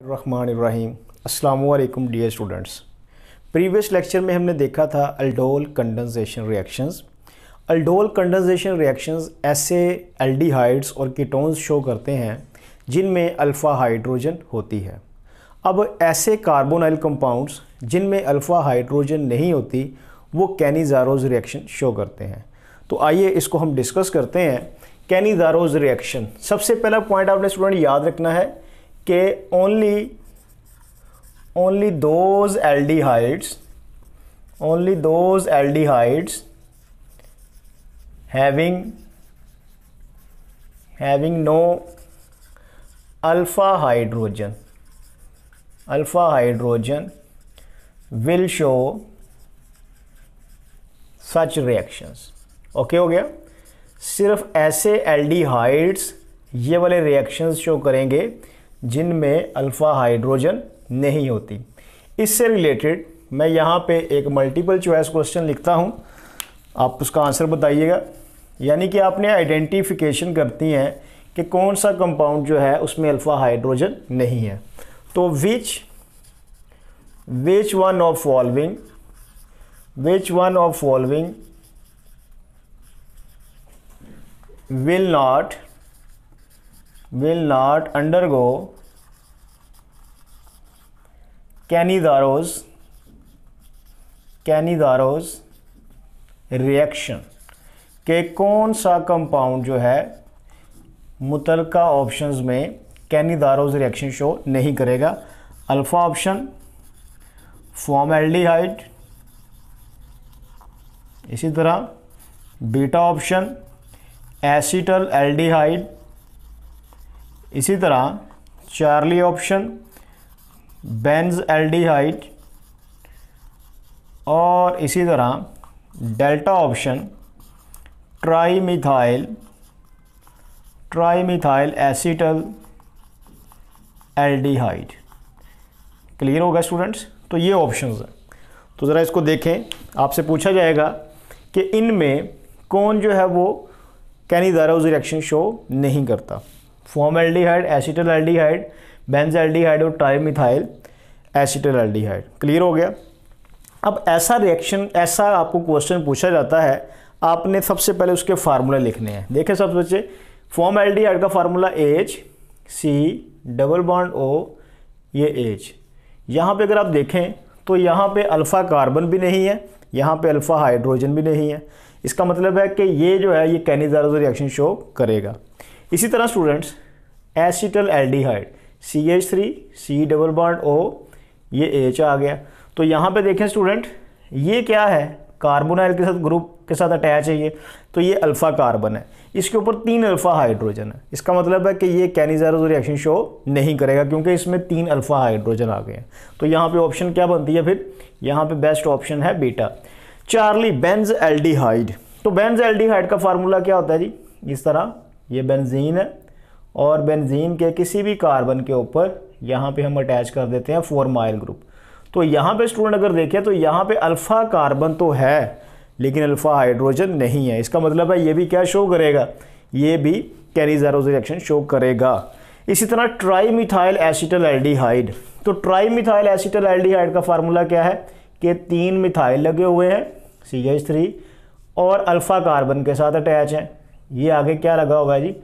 अस्सलाम dear students. Previous lecture में हमने देखा था aldol condensation reactions. Aldol condensation reactions ऐसे एल्डिहाइड्स और कीटोन्स शो करते हैं जिनमें अल्फ़ा हाइड्रोजन होती है। अब ऐसे कार्बोनाइल कंपाउंड्स जिनमें अल्फ़ा हाइड्रोजन नहीं होती, वो कैनीजारोज रिएक्शन शो करते हैं। तो आइए इसको हम डिस्कस करते हैं कैनीजारोज रिएक्शन। सबसे पहला पॉइंट आपने स्टूडेंट याद रखना है के only only those aldehydes only those aldehydes having having no alpha hydrogen alpha hydrogen will show such reactions okay हो गया? सिर्फ़ ऐसे एल डी हाइट्स ये वाले रिएक्शंस शो करेंगे जिनमें अल्फ़ा हाइड्रोजन नहीं होती। इससे रिलेटेड मैं यहाँ पे एक मल्टीपल चॉइस क्वेश्चन लिखता हूँ। आप उसका आंसर बताइएगा। यानी कि आपने आइडेंटिफिकेशन करती हैं कि कौन सा कंपाउंड जो है उसमें अल्फ़ा हाइड्रोजन नहीं है। तो which which one of following which one of following will not will not undergo Canizaro's Canizaro's reaction के कौन सा कंपाउंड जो है मुतलका ऑप्शंस में कैनिदारोज रिएक्शन शो नहीं करेगा। अल्फ़ा ऑप्शन फॉर्मेल्डिहाइड इसी तरह। बीटा ऑप्शन एसिटल एल्डिहाइड इसी तरह चार्ली ऑप्शन, बेंज एल्डिहाइड और इसी तरह delta option, trimethyl trimethyl acetaldehyde clear होगा स्टूडेंट्स? तो ये ऑप्शंस हैं। तो ज़रा इसको देखें। आपसे पूछा जाएगा कि इनमें कौन जो है वो कैनी कैनिदारोज रिएक्शन शो नहीं करता। Formaldehyde acetaldehyde benzaldehyde और ट्राईमिथाइल एसिटल एल्डिहाइड क्लियर हो गया? अब ऐसा रिएक्शन ऐसा आपको क्वेश्चन पूछा जाता है, आपने सबसे पहले उसके फार्मूले लिखने हैं। देखें सबसे बच्चे फॉर्म एल्डिहाइड का formula H C double bond O ये एच यहाँ पे अगर आप देखें तो यहाँ पे अल्फ़ा कार्बन भी नहीं है, यहाँ पे अल्फ़ा हाइड्रोजन भी नहीं है। इसका मतलब है कि ये जो है, ये कैनिजारोज रिएक्शन शो करेगा। इसी तरह students acetaldehyde C H three C double bond O ये एच आ गया। तो यहाँ पे देखें स्टूडेंट ये क्या है? कार्बोनाइल के साथ ग्रुप के साथ अटैच है ये। तो ये अल्फ़ा कार्बन है। इसके ऊपर तीन अल्फ़ा हाइड्रोजन है। इसका मतलब है कि ये कैनिजारोज रिएक्शन शो नहीं करेगा, क्योंकि इसमें तीन अल्फ़ा हाइड्रोजन आ गए हैं। तो यहाँ पे ऑप्शन क्या बनती है फिर? यहाँ पे बेस्ट ऑप्शन है बीटा चार्ली बेंज एल्डिहाइड तो बेंज एल्डिहाइड का फार्मूला क्या होता है जी? इस तरह ये बेंजीन है और बेंजीन के किसी भी कार्बन के ऊपर यहाँ पे हम अटैच कर देते हैं फोर माइल ग्रुप तो यहाँ पे स्टूडेंट अगर देखें तो यहाँ पे अल्फ़ा कार्बन तो है, लेकिन अल्फ़ा हाइड्रोजन नहीं है। इसका मतलब है ये भी क्या शो करेगा? ये भी कैरीजारोज रिएक्शन शो करेगा। इसी तरह ट्राई मिथाइल एसिटल एल्डिहाइड तो ट्राईमिथाइल एसिटल एल्डिहाइड का फार्मूला क्या है? कि तीन मिथाइल लगे हुए हैं सी एच थ्री और अल्फ़ा कार्बन के साथ अटैच हैं। ये आगे क्या लगा होगा जी?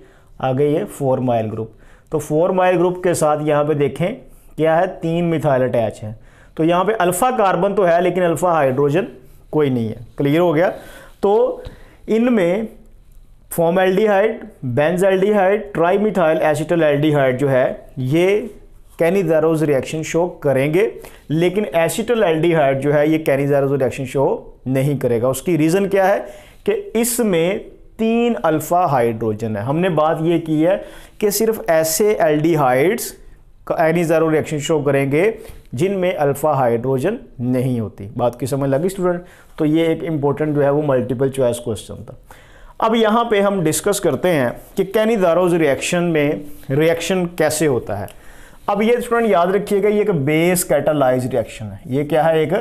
आगे ये फोर माइल ग्रुप तो फोर माइल ग्रुप के साथ यहाँ पे देखें, क्या है? तीन मिथाइल अटैच है। तो यहाँ पे अल्फ़ा कार्बन तो है, लेकिन अल्फ़ा हाइड्रोजन कोई नहीं है। क्लियर हो गया? तो इनमें formaldehyde benzaldehyde trimethyl acetaldehyde जो है, ये कैनिजारोज रिएक्शन शो करेंगे। लेकिन एसिटल एल्डिहाइड जो है, ये कैनिजारोज रिएक्शन शो नहीं करेगा। उसकी रीज़न क्या है? कि इसमें तीन अल्फ़ा हाइड्रोजन है। हमने बात ये की है कि सिर्फ़ ऐसे एल्डिहाइड्स एनीजारो रिएक्शन शो करेंगे जिनमें अल्फ़ा हाइड्रोजन नहीं होती। बात की समझ लगी स्टूडेंट तो ये एक इंपॉर्टेंट जो है वो मल्टीपल चॉइस क्वेश्चन था। अब यहाँ पे हम डिस्कस करते हैं कि कैनी दारोज रिएक्शन में रिएक्शन कैसे होता है। अब ये स्टूडेंट याद रखिएगा, ये एक बेस कैटालाइज रिएक्शन है। ये क्या है एक?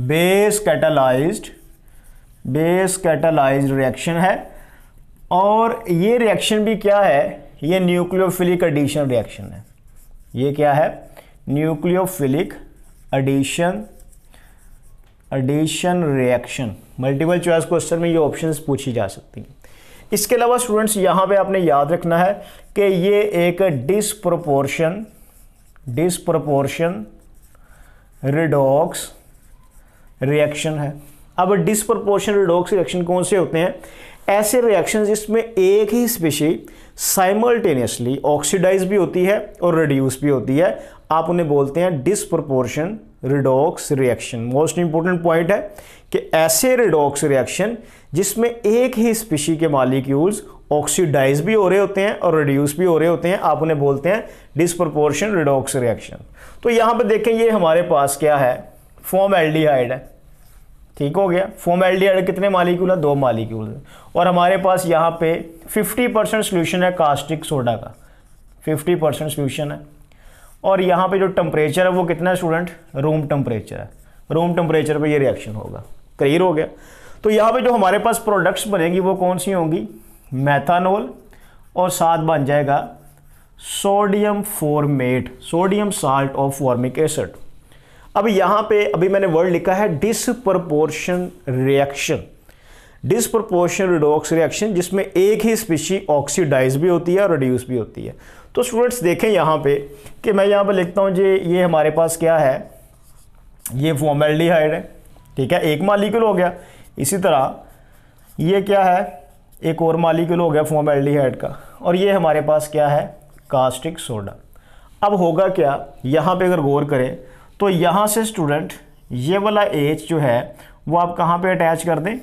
Base catalyzed base catalyze reaction है। और ये रिएक्शन भी क्या है? ये न्यूक्लियोफिलिक एडिशन रिएक्शन है। ये क्या है? Nucleophilic addition addition reaction. Multiple choice question में ये ऑप्शंस पूछी जा सकती हैं। इसके अलावा स्टूडेंट्स, यहाँ पे आपने याद रखना है कि ये एक डिसप्रोपोर्शन डिसप्रोपोर्शन रिडॉक्स रिएक्शन है। अब डिसप्रोपोर्शन रिडॉक्स रिएक्शन कौन से होते हैं? ऐसे रिएक्शन जिसमें एक ही स्पेशी साइमल्टेनियसली ऑक्सीडाइज भी होती है और रिड्यूस भी होती है। आप उन्हें बोलते हैं disproportion redox reaction most important point है कि ऐसे रिडॉक्स रिएक्शन जिसमें एक ही स्पीशी के मालिक्यूल्स ऑक्सीडाइज भी हो रहे होते हैं और रिड्यूस भी हो रहे होते हैं, आप उन्हें बोलते हैं डिसप्रोपोर्शन रिडॉक्स रिएक्शन तो यहाँ पर देखें, ये हमारे पास क्या है? फॉर्म एल्डिहाइड है। ठीक हो गया। फॉर्म एल्डिहाइड कितने मालिक्यूल है? दो मालिक्यूल है। और हमारे पास यहाँ पे 50 परसेंट सोल्यूशन है कास्टिक सोडा का। 50 परसेंट सोल्यूशन है। और यहाँ पे जो टेम्परेचर है, वो कितना है स्टूडेंट रूम टेम्परेचर है। रूम टेम्परेचर पे ये रिएक्शन होगा। क्लियर हो गया। तो यहाँ पे जो हमारे पास प्रोडक्ट्स बनेंगी, वो कौन सी होंगी? मैथानोल और साथ बन जाएगा sodium formate sodium salt of formic acid अब यहाँ पे अभी मैंने वर्ड लिखा है disproportionation reaction disproportionation redox reaction जिसमें एक ही स्पीशी ऑक्सीडाइज भी होती है और रिड्यूस भी होती है। तो स्टूडेंट्स देखें यहाँ पे कि मैं यहाँ पे लिखता हूँ जी ये हमारे पास क्या है? ये फॉर्मेल्डिहाइड है, ठीक है? एक मालिक्यूल हो गया। इसी तरह ये क्या है? एक और मालिक्यूल हो गया फॉर्मेल्डिहाइड का। और ये हमारे पास क्या है? कास्टिक सोडा अब होगा क्या? यहाँ पे अगर गौर करें तो यहाँ से स्टूडेंट ये वाला एच जो है, वो आप कहाँ पे अटैच कर दें?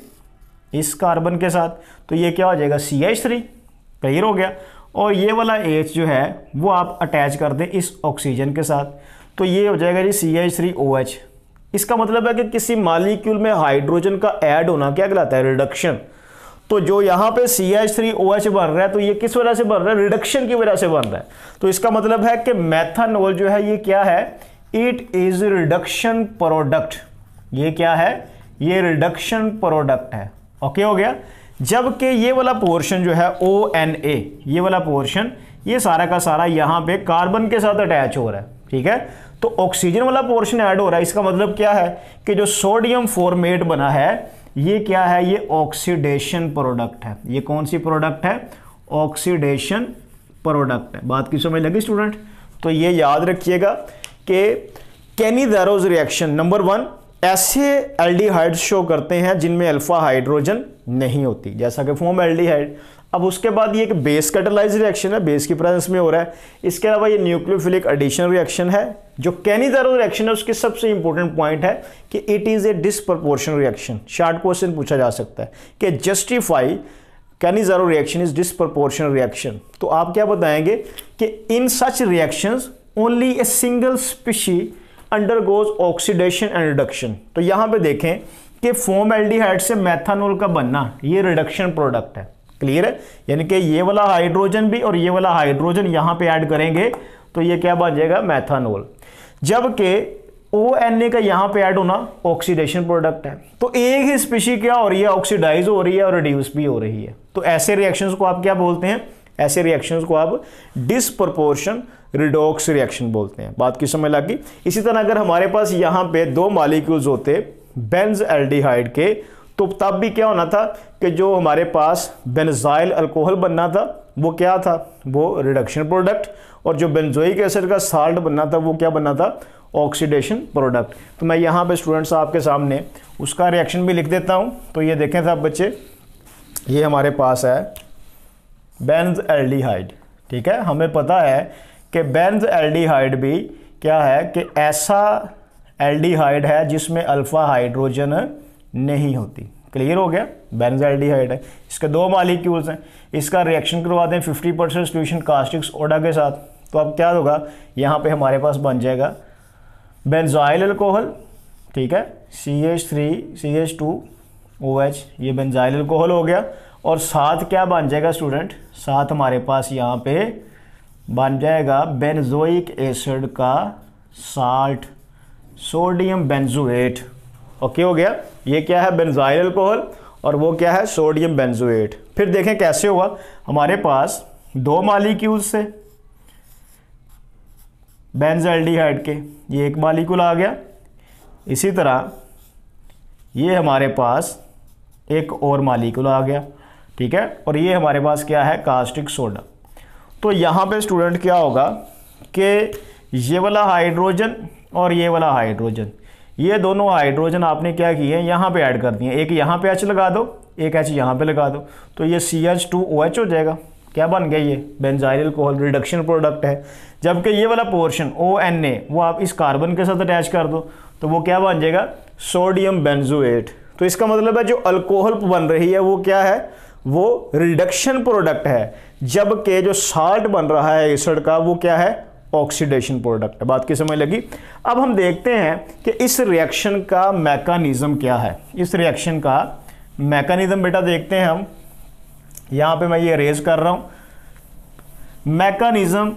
इस कार्बन के साथ। तो ये क्या हो जाएगा? सी एच थ्री क्लियर हो गया। और ये वाला एच जो है, वो आप अटैच कर दें इस ऑक्सीजन के साथ। तो ये हो जाएगा जी C H three O H इसका मतलब है कि किसी मालिक्यूल में हाइड्रोजन का ऐड होना क्या कहलाता है? रिडक्शन तो जो यहाँ पे C H three O H बन रहा है तो ये किस वजह से बन रहा है? रिडक्शन की वजह से बन रहा है। तो इसका मतलब है कि मैथानोल जो है, ये क्या है? इट इज़ रिडक्शन प्रोडक्ट ये क्या है? ये रिडक्शन प्रोडक्ट है। ओके हो गया? जबकि ये वाला पोर्शन जो है ओ एन ए ये वाला पोर्शन ये सारा का सारा यहाँ पे कार्बन के साथ अटैच हो रहा है। ठीक है? तो ऑक्सीजन वाला पोर्शन ऐड हो रहा है। इसका मतलब क्या है? कि जो सोडियम फॉर्मेट बना है, ये क्या है? ये ऑक्सीडेशन प्रोडक्ट है। ये कौन सी प्रोडक्ट है? ऑक्सीडेशन प्रोडक्ट है। बात की समझ लगी स्टूडेंट तो ये याद रखिएगा। कि कैनी दैरोज रिएक्शन नंबर वन ऐसे एल्डिहाइड शो करते हैं जिनमें अल्फ़ा हाइड्रोजन नहीं होती। जैसा कि फोम एल्डिहाइड अब उसके बाद ये एक बेस कैटलाइज रिएक्शन है बेस की प्रेजेंस में हो रहा है। इसके अलावा ये न्यूक्लियोफिलिक एडिशन रिएक्शन है, जो कैनीदारो रिएक्शन है, उसके सबसे इंपॉर्टेंट पॉइंट है कि it is a disproportion reaction short question पूछा जा सकता है कि justify Kenny Cannizzaro reaction is disproportion reaction तो आप क्या बताएँगे कि in such reactions only a single species undergoes oxidation and reduction तो यहाँ पे देखें कि फोम एल्डिहाइड से मैथानोल का बनना, ये रिडक्शन प्रोडक्ट है। क्लियर है? यानी कि ये वाला हाइड्रोजन भी और ये वाला हाइड्रोजन यहाँ पे ऐड करेंगे तो ये क्या बन जाएगा? मैथानोल जबकि ओ एन ए का यहाँ पे ऐड होना ऑक्सीडेशन प्रोडक्ट है। तो एक ही स्पीशी क्या हो रही है? ऑक्सीडाइज हो रही है और रिड्यूस भी हो रही है। तो ऐसे रिएक्शंस को आप क्या बोलते हैं? ऐसे रिएक्शंस को आप डिसप्रपोर्शन रिडॉक्स रिएक्शन बोलते हैं। बात की समझ लगी? इसी तरह अगर हमारे पास यहाँ पे दो मालिक्यूल्स होते बेंज एल्डिहाइड के तो तब भी क्या होना था कि जो हमारे पास बेनजाइल अल्कोहल बनना था, वो क्या था? वो रिडक्शन प्रोडक्ट और जो बेंजोइक एसिड का साल्ट बनना था, वो क्या बनना था? ऑक्सीडेशन प्रोडक्ट तो मैं यहाँ पे स्टूडेंट्स आपके सामने उसका रिएक्शन भी लिख देता हूँ। तो ये देखें साहब बच्चे, ये हमारे पास है बेंज एल्डिहाइड ठीक है? हमें पता है कि बेंज एल्डिहाइड भी क्या है कि ऐसा एल्डिहाइड है जिसमें अल्फ़ा हाइड्रोजन नहीं होती। क्लियर हो गया? बेंज एल्डिहाइड है। इसके दो मालिक्यूल्स हैं। इसका रिएक्शन करवा दें 50 परसेंट सोल्यूशन कास्टिक सोडा के साथ। तो अब क्या होगा? यहाँ पे हमारे पास बन जाएगा बेंजाइल अल्कोहल ठीक है? C H three C H two O H ये बेंजाइल अल्कोहल हो गया। और साथ क्या बन जाएगा स्टूडेंट साथ हमारे पास यहाँ पे बन जाएगा बेनजोइक एसिड का साल्ट, सोडियम बेंजोएट। ओके, हो गया? ये क्या है? बेंजाइल अल्कोहल और वो क्या है? Sodium benzoate. फिर देखें कैसे हुआ। हमारे पास दो मालिक्यूल्स से बेंजाल्डिहाइड के। ये एक मालिकुल आ गया। इसी तरह ये हमारे पास एक और मालिकुल आ गया। ठीक है? और ये हमारे पास क्या है? Caustic soda. तो यहाँ पे स्टूडेंट क्या होगा कि ये वाला हाइड्रोजन और ये वाला हाइड्रोजन ये दोनों हाइड्रोजन आपने क्या किए हैं? यहाँ पे ऐड कर दिए एक यहाँ पे एच लगा दो, एक एच यहाँ पे लगा दो। तो ये C H two O H हो जाएगा। क्या बन गया ये? बेंजाइल कोहल रिडक्शन प्रोडक्ट है। जबकि ये वाला पोर्शन ओ एन ए वो आप इस कार्बन के साथ अटैच कर दो तो वो क्या बन जाएगा? सोडियम बेंजोएट तो इसका मतलब है जो अल्कोहल बन रही है, वो क्या है? वो रिडक्शन प्रोडक्ट है। जबकि जो साल्ट बन रहा है एसड का, वो क्या है? ऑक्सीडेशन प्रोडक्ट बात की समझ लगी? अब हम देखते हैं कि इस रिएक्शन का मैकानिज्म क्या है। इस रिएक्शन का मैकानिज्म बेटा देखते हैं हम। यहाँ पे मैं ये रेज कर रहा हूँ। मैकानिज्म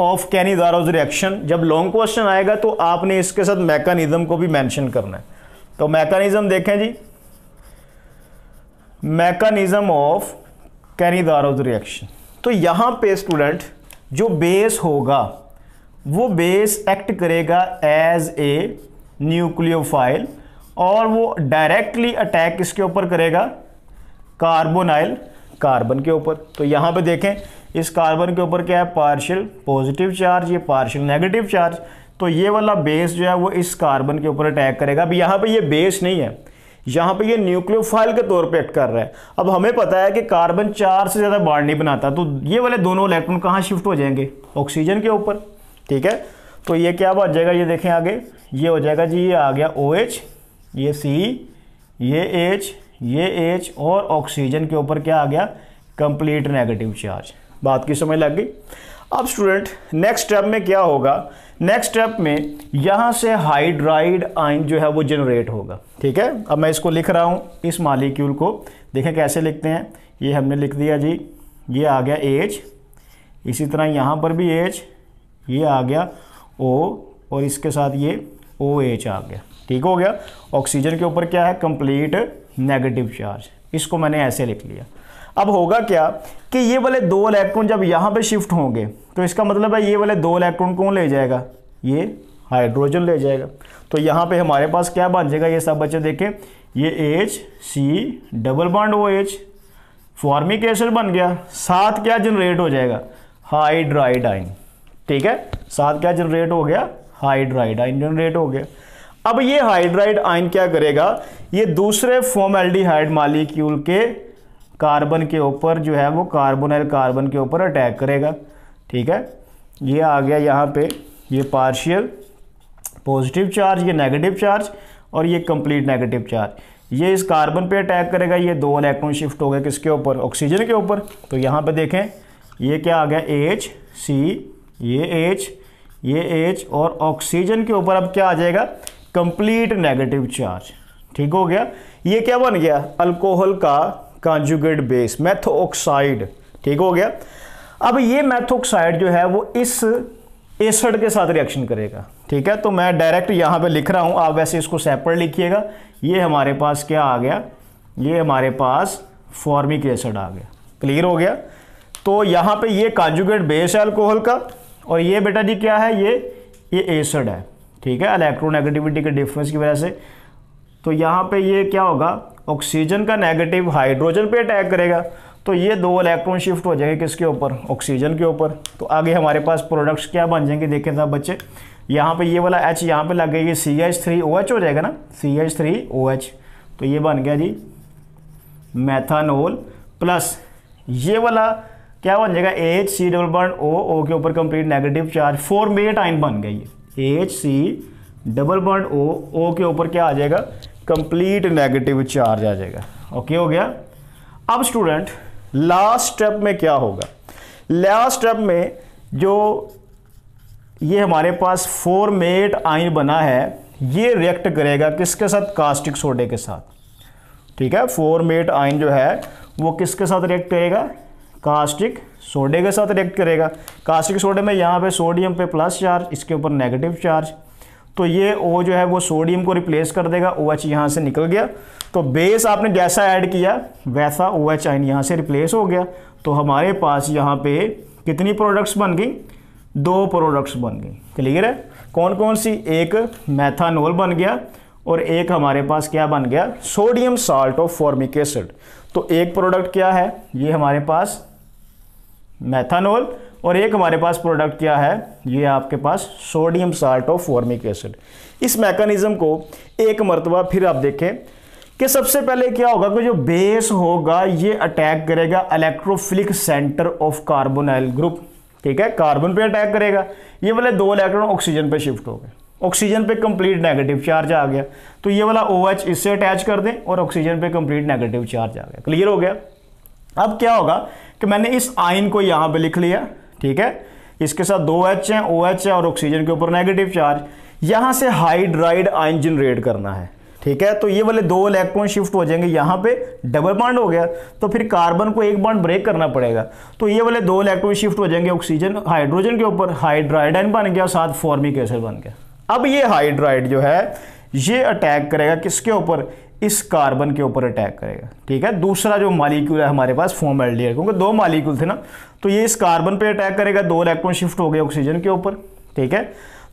ऑफ़ कैनीदारोज रिएक्शन जब लॉन्ग क्वेश्चन आएगा तो आपने इसके साथ मैकानिज्म को भी मैंशन करना है। तो मैकानिज्म देखें जी। मैकानिज्म ऑफ़ कैनीदारोज रिएक्शन तो यहाँ पे स्टूडेंट जो बेस होगा, वो बेस एक्ट करेगा एज ए न्यूक्लियोफाइल और वो डायरेक्टली अटैक किसके ऊपर करेगा? कार्बोनाइल कार्बन के ऊपर। तो यहाँ पे देखें, इस कार्बन के ऊपर क्या है? पार्शियल पॉजिटिव चार्ज ये पार्शियल नेगेटिव चार्ज तो ये वाला बेस जो है, वो इस कार्बन के ऊपर अटैक करेगा। अब यहाँ पे ये बेस नहीं है। यहाँ पे ये न्यूक्लियोफाइल के तौर पे एक्ट कर रहा है। अब हमें पता है कि कार्बन चार से ज़्यादा बाढ़ नहीं बनाता तो ये वाले दोनों इलेक्ट्रॉन कहाँ शिफ्ट हो जाएँगे? ऑक्सीजन के ऊपर ठीक है? तो ये क्या बन जाएगा? ये देखें आगे। ये हो जाएगा जी ये आ गया ओ OH, ये सी ये एच ये एच और ऑक्सीजन के ऊपर क्या आ गया? कंप्लीट नेगेटिव चार्ज बात की समझ लग गई? अब स्टूडेंट नेक्स्ट स्टेप में क्या होगा? नेक्स्ट स्टेप में यहाँ से हाइड्राइड आइन जो है वो जनरेट होगा। ठीक है? अब मैं इसको लिख रहा हूँ, इस मालिक्यूल को। देखें कैसे लिखते हैं। ये हमने लिख दिया जी। ये आ गया एच इसी तरह यहाँ पर भी एच ये आ गया ओ और इसके साथ ये ओ एच आ गया। ठीक हो गया? ऑक्सीजन के ऊपर क्या है? कंप्लीट नेगेटिव चार्ज इसको मैंने ऐसे लिख लिया। अब होगा क्या कि ये वाले दो इलेक्ट्रॉन जब यहाँ पे शिफ्ट होंगे तो इसका मतलब है ये वाले दो इलेक्ट्रॉन कौन ले जाएगा? ये हाइड्रोजन ले जाएगा। तो यहाँ पे हमारे पास क्या बन जाएगा ये सब बच्चे देखें। ये H C double bond O H formic acid बन गया। साथ क्या जनरेट हो जाएगा? हाइड्राइड आइन ठीक है? साथ क्या जनरेट हो गया? हाइड्राइड आइन जनरेट हो गया। अब ये हाइड्राइड आइन क्या करेगा? ये दूसरे फॉर्मेल्डिहाइड मालिक्यूल के कार्बन के ऊपर जो है वो कार्बोनाइल कार्बन के ऊपर अटैक करेगा। ठीक है? ये आ गया यहाँ पे। ये पार्शियल पॉजिटिव चार्ज ये नेगेटिव चार्ज और ये कंप्लीट नेगेटिव चार्ज ये इस कार्बन पे अटैक करेगा। ये दो इलेक्ट्रॉन शिफ्ट हो गए किसके ऊपर? ऑक्सीजन के ऊपर। तो यहाँ पे देखें, ये क्या आ गया? एच सी ये एच ये एच और ऑक्सीजन के ऊपर अब क्या आ जाएगा? कंप्लीट नेगेटिव चार्ज ठीक हो गया? ये क्या बन गया? अल्कोहल का कॉन्जुगेट बेस मैथोक्साइड ठीक हो गया? अब ये मैथोक्साइड जो है, वो इस एसड के साथ रिएक्शन करेगा, ठीक है? तो मैं डायरेक्ट यहाँ पे लिख रहा हूँ, आप वैसे इसको सेपरेट लिखिएगा। ये हमारे पास क्या आ गया? ये हमारे पास फॉर्मिक एसिड आ गया। क्लियर हो गया? तो यहाँ पे ये कॉन्जुगेट बेस है अल्कोहल का, और ये बेटा जी क्या है? ये ये एसिड है, ठीक है? इलेक्ट्रोनेगेटिविटी के डिफरेंस की वजह से। तो यहाँ पे ये क्या होगा? ऑक्सीजन का नेगेटिव हाइड्रोजन पे अटैक करेगा। तो ये दो इलेक्ट्रॉन शिफ्ट हो जाएँगे किसके ऊपर? ऑक्सीजन के ऊपर। तो आगे हमारे पास प्रोडक्ट्स क्या बन जाएँगे देखें साहब बच्चे। यहाँ पे ये वाला एच यहाँ पे लग गई ये C H three O H हो जाएगा ना? C H three O H तो ये बन गया जी मैथानोल प्लस ये वाला क्या बन जाएगा? H C double bond O O के ऊपर complete negative charge formate ion बन गई H C double bond O O के ऊपर क्या आ जाएगा? कंप्लीट नेगेटिव चार्ज आ जाएगा। ओके हो गया? अब स्टूडेंट लास्ट स्टेप में क्या होगा? लास्ट स्टेप में जो ये हमारे पास फॉर्मेट आइन बना है, ये रिएक्ट करेगा किसके साथ? कास्टिक सोडे के साथ। ठीक है? फॉर्मेट आइन जो है, वो किसके साथ रिएक्ट करेगा? कास्टिक सोडे के साथ रिएक्ट करेगा। कास्टिक सोडे में यहाँ पे सोडियम पे प्लस चार्ज इसके ऊपर नेगेटिव चार्ज तो ये ओ जो है वो सोडियम को रिप्लेस कर देगा ओ एच यहाँ से निकल गया। तो बेस आपने जैसा ऐड किया, वैसा ओ एच आइन यहाँ से रिप्लेस हो गया। तो हमारे पास यहाँ पे कितनी प्रोडक्ट्स बन गई? दो प्रोडक्ट्स बन गई। क्लियर है? कौन कौन सी? एक मैथानोल बन गया और एक हमारे पास क्या बन गया? Sodium salt of formic acid तो एक प्रोडक्ट क्या है? ये हमारे पास मैथानोल और एक हमारे पास प्रोडक्ट क्या है? ये आपके पास sodium salt of formic acid इस मैकेनिज्म को एक मरतबा फिर आप देखें कि सबसे पहले क्या होगा कि जो बेस होगा, ये अटैक करेगा electrophilic center of carbonyl group ठीक है? कार्बन पे अटैक करेगा। ये वाले दो इलेक्ट्रॉन ऑक्सीजन पे शिफ्ट हो गए। ऑक्सीजन पे कंप्लीट नेगेटिव चार्ज आ गया। तो ये वाला ओ OH इससे अटैच कर दें और ऑक्सीजन पे कंप्लीट नेगेटिव चार्ज आ गया। क्लियर हो गया? अब क्या होगा कि मैंने इस आइन को यहाँ पे लिख लिया। ठीक है? इसके साथ दो एच है ओ एच है और ऑक्सीजन के ऊपर नेगेटिव चार्ज यहाँ से हाइड्राइड आइन जनरेट करना है, ठीक है? तो ये वाले दो इलेक्ट्रॉन शिफ्ट हो जाएँगे, यहाँ पे डबल बॉन्ड हो गया तो फिर कार्बन को एक बॉन्ड ब्रेक करना पड़ेगा. तो ये वाले दो इलेक्ट्रॉन शिफ्ट हो जाएँगे ऑक्सीजन हाइड्रोजन के ऊपर. हाइड्राइड आइन बन गया साथ फॉर्मिक एसिड बन गया. अब ये हाइड्राइड जो है, ये अटैक करेगा किसके ऊपर? इस कार्बन के ऊपर अटैक करेगा। ठीक है? दूसरा जो मालिक्यूल है हमारे पास फॉर्म एल्डियर क्योंकि दो मालिक्यूल थे ना तो ये इस कार्बन पे अटैक करेगा। दो इलेक्ट्रॉन शिफ्ट हो गए ऑक्सीजन के ऊपर। ठीक है?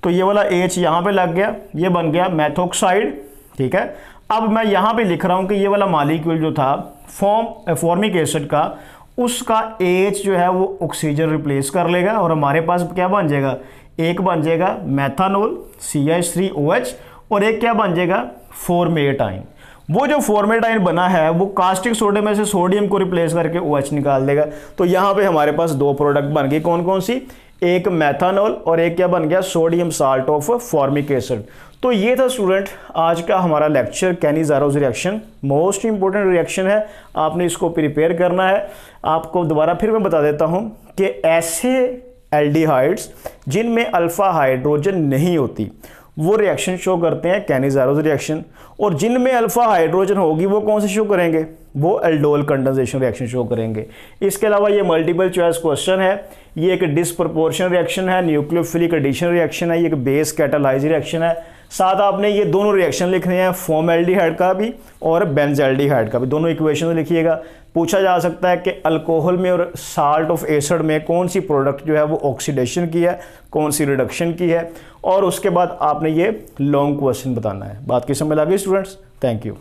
तो ये वाला एच यहाँ पे लग गया, ये बन गया मैथोक्साइड ठीक है? अब मैं यहाँ पे लिख रहा हूँ कि ये वाला मालिक्यूल जो था फॉर्म फॉर्मिक एसिड का, उसका एच जो है वो ऑक्सीजन रिप्लेस कर लेगा और हमारे पास क्या बन जाएगा? एक बन जाएगा methanol C H three O H और एक क्या बन जाएगा? फॉर्मेटाइन वो जो फॉर्मेटाइन बना है, वो कास्टिक सोडे में से सोडियम को रिप्लेस करके ओ OH निकाल देगा। तो यहाँ पे हमारे पास दो प्रोडक्ट बन गए कौन कौन सी? एक मैथानॉल और एक क्या बन गया? Sodium salt of formic acid तो ये था स्टूडेंट आज का हमारा lecture Cannizzaro's reaction most important reaction है। आपने इसको प्रिपेयर करना है। आपको दोबारा फिर मैं बता देता हूँ कि ऐसे एल्डिहाइड्स जिनमें अल्फ़ा हाइड्रोजन नहीं होती वो रिएक्शन शो करते हैं कैनिजारोज रिएक्शन और जिनमें अल्फ़ा हाइड्रोजन होगी, वो कौन से शो करेंगे? वो एल्डोल कंडेंसेशन रिएक्शन शो करेंगे। इसके अलावा ये मल्टीपल चॉइस क्वेश्चन है, ये एक डिसप्रपोर्शन रिएक्शन है न्यूक्लियोफिलिक एडिशन रिएक्शन है, ये एक बेस कैटालाइज रिएक्शन है। साथ आपने ये दोनों रिएक्शन लिखने हैं फोम एल्डिहाइड का भी और बेंज एल्डिहाइड का भी। दोनों इक्वेशन लिखिएगा। पूछा जा सकता है कि अल्कोहल में और साल्ट ऑफ़ एसड में कौन सी प्रोडक्ट जो है वो ऑक्सीडेशन की है, कौन सी रिडक्शन की है? और उसके बाद आपने ये लॉन्ग क्वेश्चन बताना है। बात की समझ आ गई स्टूडेंट्स थैंक यू